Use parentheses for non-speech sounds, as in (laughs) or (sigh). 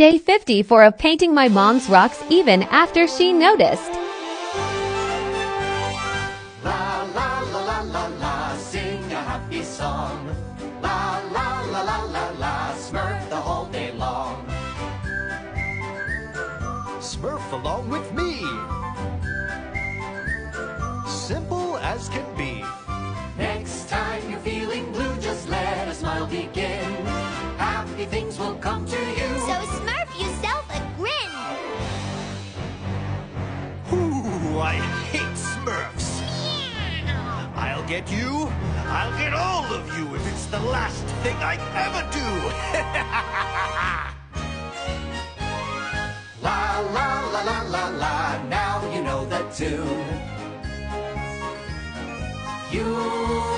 Day 54 of painting my mom's rocks even after she noticed. La la la la la la, sing a happy song. La la la la la la, Smurf the whole day long. Smurf along with me. Simple as can be. Next time you're feeling blue, just let a smile begin. Happy things will I hate Smurfs. I'll get you. I'll get all of you if it's the last thing I ever do. (laughs) La la la la la la, now you know the tune. Smurf.